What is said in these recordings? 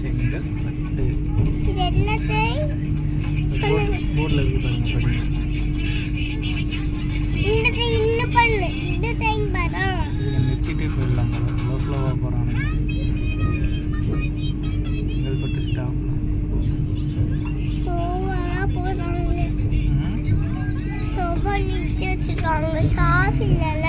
செங்கல் பட்டு இது என்னது போர்டில் இருக்கு பாருங்க பாருங்க இந்த இன்னும் பண்ணு இந்த டைம் படம் இதை நிறுத்திட்டே போயிடலாம் படம் ஸ்லோ ஸ்லோவாக போகிறாங்க செங்கல் பட்டு ஸ்டாப் ஸ்லோவாக போகிறாங்க ஸ்லோவாக நிறுத்தி வச்சுருக்காங்க சாஃப் இல்லைல்ல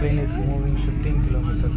train is moving 15 kilometers